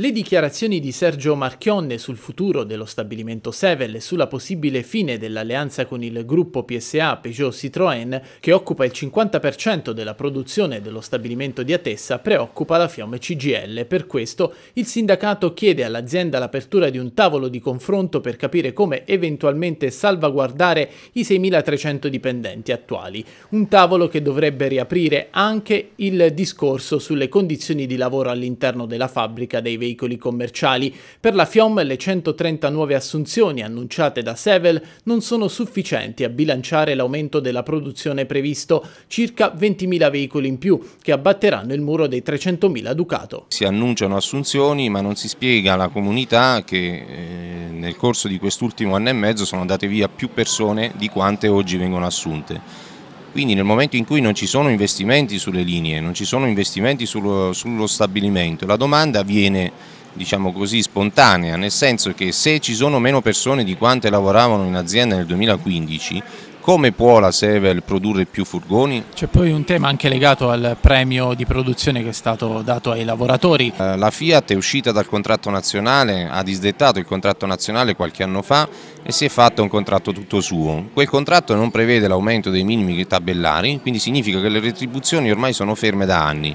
Le dichiarazioni di Sergio Marchionne sul futuro dello stabilimento Sevel e sulla possibile fine dell'alleanza con il gruppo PSA Peugeot Citroën, che occupa il 50% della produzione dello stabilimento di Atessa, preoccupa la Fiume CGL. Per questo il sindacato chiede all'azienda l'apertura di un tavolo di confronto per capire come eventualmente salvaguardare i 6.300 dipendenti attuali. Un tavolo che dovrebbe riaprire anche il discorso sulle condizioni di lavoro all'interno della fabbrica dei veicoli veicoli commerciali. Per la FIOM le 130 nuove assunzioni annunciate da Sevel non sono sufficienti a bilanciare l'aumento della produzione previsto, circa 20.000 veicoli in più, che abbatteranno il muro dei 300.000 Ducato. Si annunciano assunzioni ma non si spiega alla comunità che eh, nel corso di quest'ultimo anno e mezzo sono andate via più persone di quante oggi vengono assunte. Quindi nel momento in cui non ci sono investimenti sulle linee, non ci sono investimenti sullo, sullo stabilimento, la domanda viene diciamo così, spontanea, nel senso che se ci sono meno persone di quante lavoravano in azienda nel 2015, come può la Sevel produrre più furgoni? C'è poi un tema anche legato al premio di produzione che è stato dato ai lavoratori. Eh, la Fiat è uscita dal contratto nazionale, ha disdettato il contratto nazionale qualche anno fa e si è fatto un contratto tutto suo. Quel contratto non prevede l'aumento dei minimi tabellari, quindi significa che le retribuzioni ormai sono ferme da anni.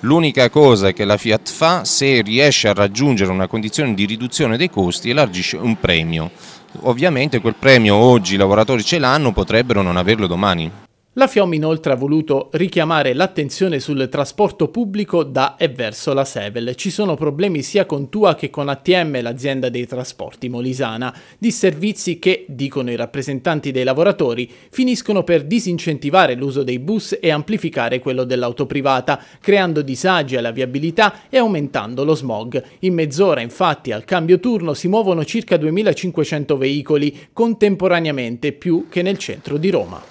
L'unica cosa che la Fiat fa, se riesce a raggiungere una condizione di riduzione dei costi, elargisce un premio. Ovviamente quel premio oggi i lavoratori ce l'hanno, potrebbero non averlo domani. La FIOM inoltre ha voluto richiamare l'attenzione sul trasporto pubblico da e verso la Sevel. Ci sono problemi sia con Tua che con ATM, l'azienda dei trasporti molisana, di servizi che, dicono i rappresentanti dei lavoratori, finiscono per disincentivare l'uso dei bus e amplificare quello dell'auto privata, creando disagi alla viabilità e aumentando lo smog. In mezz'ora, infatti, al cambio turno si muovono circa 2500 veicoli contemporaneamente, più che nel centro di Roma.